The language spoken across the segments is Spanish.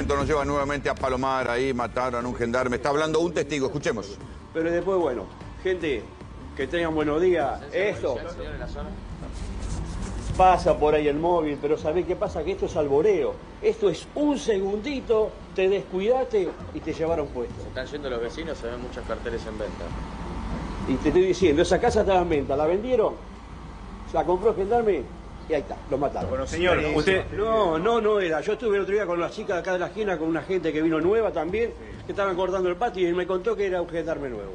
momento nos lleva nuevamente a Palomar, ahí mataron a un gendarme. Está hablando un testigo, escuchemos. Pero después, bueno, gente, que tengan buenos días. Esto pasa por ahí el móvil, pero ¿sabés qué pasa? Que esto es alboreo. Esto es un segundito, te descuidaste y te llevaron puesto. Están yendo los vecinos, se ven muchos carteles en venta. Y te estoy diciendo, esa casa estaba en venta, la vendieron, la compró gendarme y ahí está, lo mataron. Bueno, señor, usted... No, no, no era. Yo estuve el otro día con las chicas de acá de la esquina, con una gente que vino nueva también, que estaban cortando el patio y me contó que era un gendarme nuevo.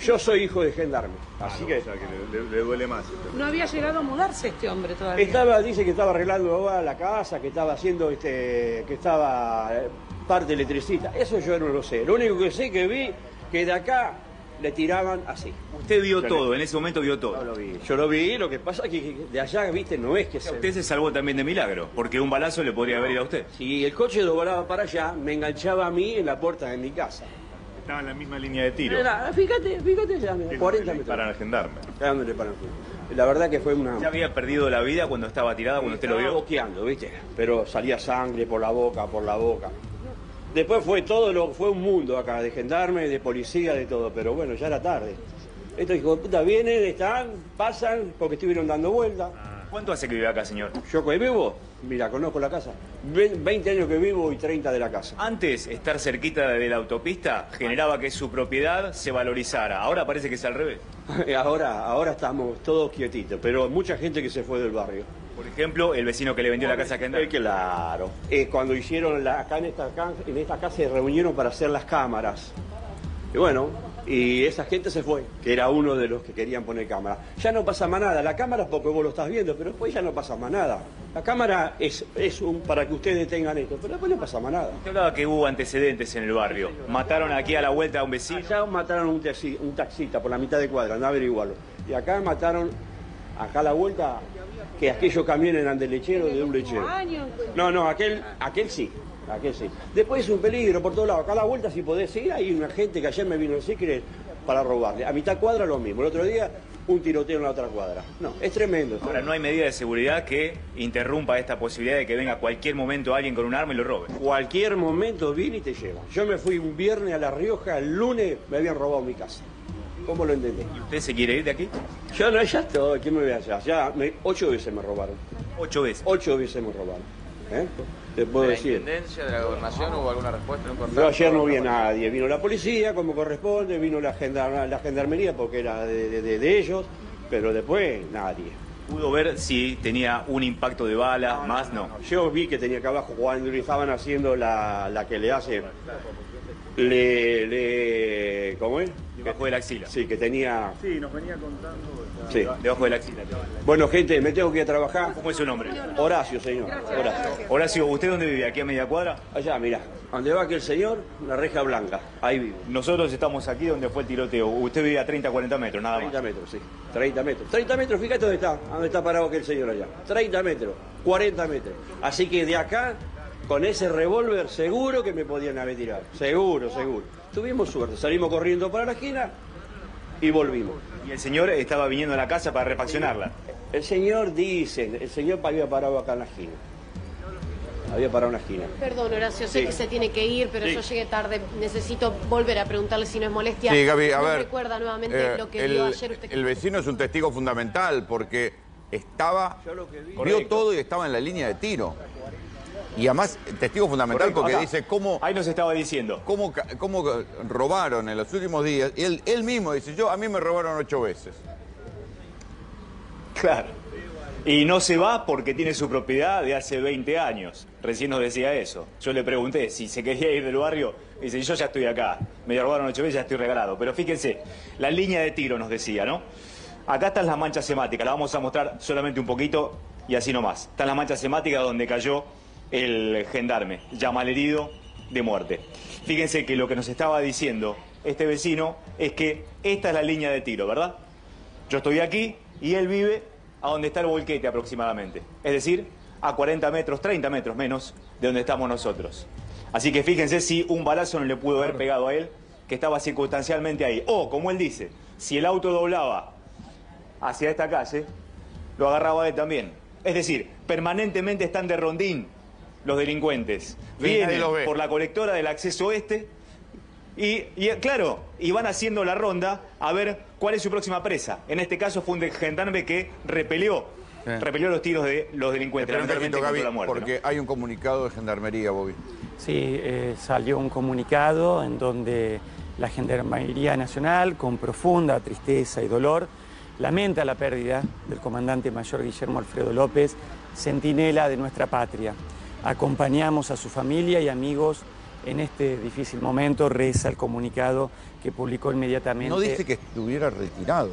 Yo soy hijo de gendarme, así que... O sea, que le, le- le duele más. No había llegado a mudarse este hombre todavía. Estaba, dice que estaba arreglando la casa, que estaba haciendo, este, que estaba eh, parte electricista. Eso yo no lo sé. Lo único que sé que vi que de acá le tiraban así. Usted vio todo, en ese momento vio Yo todo. lo vi. Yo lo vi, lo que pasa es que de allá, viste, no es que se... Usted se salvó también de milagro, porque un balazo le podría haber ido a usted. Si el coche doblaba para allá, me enganchaba a mí en la puerta de mi casa. Estaba en la misma línea de tiro. Era, fíjate, fíjate ya, mira, 40 metros. Para gendarme. Dándole para La verdad que fue una... ¿Ya había perdido la vida cuando estaba tirada, cuando usted lo Estaba vio? boqueando, ¿viste? Pero salía sangre por la boca, por la boca. Después fue todo lo, fue un mundo acá, de gendarme, de policía, de todo, pero bueno, ya era tarde. Estos hijos de puta vienen, están, pasan, porque estuvieron dando vueltas. ¿Cuánto hace que vive acá, señor? Yo que vivo, mira, conozco la casa. Ve- 20 años que vivo y 30 de la casa. Antes, estar cerquita de la autopista generaba que su propiedad se valorizara. Ahora parece que es al revés. Ahora, ahora estamos todos quietitos, pero mucha gente que se fue del barrio. Por ejemplo, el vecino que le vendió la casa a Eh, gendarme. claro. Eh, cuando hicieron la, acá en esta, ca- en esta casa se reunieron para hacer las cámaras. Y bueno, y esa gente se fue, que era uno de los que querían poner cámara. Ya no pasa más nada, la cámara es porque vos lo estás viendo, pero después ya no pasa más nada. La cámara es, es un, para que ustedes tengan esto, pero después no pasa más nada. Usted hablaba que hubo antecedentes en el barrio. Mataron aquí a la vuelta a un vecino. Allá mataron un, taxi- un taxista por la mitad de cuadra, anda a averiguarlo. Y acá mataron, acá a la vuelta, que aquellos camiones eran de lechero, de un lechero. Años. No, no, aquel, aquel sí, aquel sí. Después es un peligro por todos lados. Acá a la vuelta, si podés ir, hay una gente que ayer me vino a decir que para robarle. A mitad cuadra lo mismo. El otro día, un tiroteo en la otra cuadra. No, es tremendo. es Ahora, tremendo. no hay medida de seguridad que interrumpa esta posibilidad de que venga a cualquier momento alguien con un arma y lo robe. Cualquier momento viene y te lleva. Yo me fui un viernes a La Rioja, el lunes me habían robado mi casa. ¿Cómo lo entendés? ¿Y usted se quiere ir de aquí? Yo no, ya estoy, ¿qué me voy a hacer? Ya, me- ocho veces me robaron. Ocho veces. Ocho veces me robaron. ¿Eh? Te puedo ¿De la decir. Intendencia, de la gobernación, hubo alguna respuesta? ¿Un Yo contacto? ayer no vi a nadie. Vino la policía, como corresponde, vino la, gendar- la gendarmería, porque era de, de- de- de ellos, pero después nadie. Pudo ver si tenía un impacto de bala, más no. Yo vi que tenía acá abajo, cuando le estaban haciendo la, la que le hace. Le, le. ¿Cómo es? Debajo de la axila. Sí, que tenía. Sí, nos venía contando. Sí. Debajo de la axila. Bueno, gente, me tengo que ir a trabajar. ¿Cómo es su nombre? Horacio, señor. Horacio. Horacio, ¿usted dónde vive? ¿Aquí a media cuadra? Allá, mirá. Donde va aquel señor, la reja blanca. Ahí vivo. Nosotros estamos aquí donde fue el tiroteo. Usted vive a 30, 40 metros, nada más. 30 metros, sí. 30 metros. 30 metros, fíjate dónde está, dónde está parado aquel señor allá. 30 metros, 40 metros. Así que de acá, con ese revólver, seguro que me podían haber tirado. Seguro, seguro. Tuvimos suerte, salimos corriendo para la esquina y volvimos. Y el señor estaba viniendo a la casa para refaccionarla. El señor dice, el señor había parado acá en la esquina. Había parado en la esquina. Perdón, Horacio, sé Sí. que se tiene que ir, pero Sí. yo llegué tarde. Necesito volver a preguntarle si no es molestia. Sí, Gaby, a ¿Nos ver. recuerda nuevamente eh, lo que el, vio ayer usted? el vecino es un testigo fundamental porque estaba, Yo lo que vi- vio Correcto. todo y estaba en la línea de tiro. Y además, testigo fundamental Correcto, porque acá. dice cómo, Ahí nos estaba diciendo. cómo, cómo robaron en los últimos días. Y él, él mismo dice, yo a mí me robaron ocho veces. Claro. Y no se va porque tiene su propiedad de hace 20 años. Recién nos decía eso. Yo le pregunté si se quería ir del barrio. Y dice, yo ya estoy acá. Me robaron ocho veces, ya estoy regalado. Pero fíjense, la línea de tiro nos decía, ¿no? Acá están las manchas semáticas. La vamos a mostrar solamente un poquito y así nomás. Están las manchas semáticas donde cayó el gendarme, ya malherido de muerte. Fíjense que lo que nos estaba diciendo este vecino es que esta es la línea de tiro, ¿verdad? Yo estoy aquí y él vive a donde está el volquete aproximadamente. Es decir, a 40 metros, 30 metros menos de donde estamos nosotros. Así que fíjense si un balazo no le pudo haber pegado a él, que estaba circunstancialmente ahí. O, como él dice, si el auto doblaba hacia esta calle, lo agarraba él también. Es decir, permanentemente están de rondín los delincuentes. Vienen por la colectora del acceso este y, y, claro, y van haciendo la ronda a ver cuál es su próxima presa. En este caso fue un gendarme que repelió, Sí. repelió los tiros de los delincuentes. Espera un lamentablemente cachito, Gaby, encontró la muerte, ¿no? porque hay un comunicado de Gendarmería, Bobby. Sí, eh, salió un comunicado en donde la Gendarmería Nacional, con profunda tristeza y dolor, lamenta la pérdida del comandante mayor Guillermo Alfredo López, centinela de nuestra patria. Acompañamos a su familia y amigos en este difícil momento, reza el comunicado que publicó inmediatamente. No dice que estuviera retirado.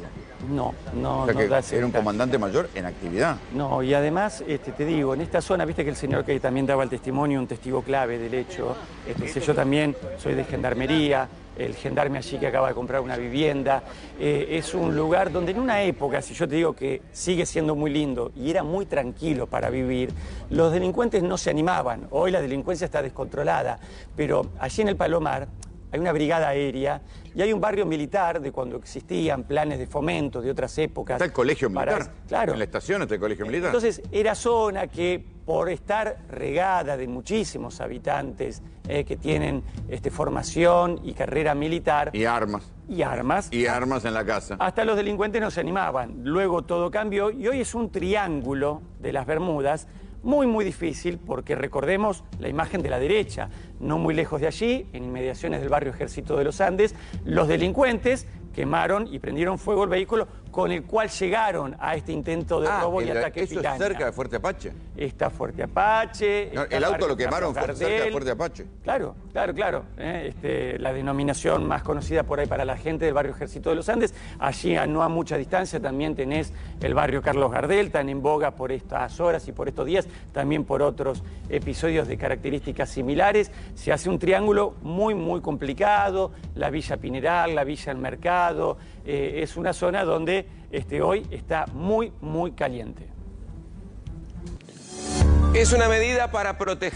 No, no, o sea no que da era un comandante mayor en actividad. No, y además, este, te digo, en esta zona, viste que el señor que también daba el testimonio, un testigo clave del hecho, este, yo también soy de gendarmería, el gendarme allí que acaba de comprar una vivienda, eh, es un lugar donde en una época, si yo te digo que sigue siendo muy lindo y era muy tranquilo para vivir, los delincuentes no se animaban, hoy la delincuencia está descontrolada, pero allí en el Palomar hay una brigada aérea y hay un barrio militar de cuando existían planes de fomento de otras épocas. Está el colegio para- militar. claro. En la estación está el colegio militar. Entonces, era zona que por estar regada de muchísimos habitantes eh, que tienen este, formación y carrera militar y armas. y armas, Y armas en la casa. hasta los delincuentes no se animaban. Luego todo cambió y hoy es un triángulo de las Bermudas muy, muy difícil porque recordemos la imagen de la derecha, no muy lejos de allí, en inmediaciones del barrio Ejército de los Andes, los delincuentes quemaron y prendieron fuego el vehículo con el cual llegaron a este intento de Ah, robo y el- ataque eso es cerca de Fuerte Apache. Está Fuerte Apache. No, está el auto lo quemaron cerca de. Fuerte Apache. Claro, claro, claro. eh, este, la denominación más conocida por ahí para la gente del barrio Ejército de los Andes. Allí, a no a mucha distancia, también tenés el barrio Carlos Gardel, tan en boga por estas horas y por estos días, también por otros episodios de características similares. Se hace un triángulo muy, muy complicado. La Villa Pineral, la Villa El Mercado. Eh, es una zona donde este, hoy está muy, muy caliente. Es una medida para proteger.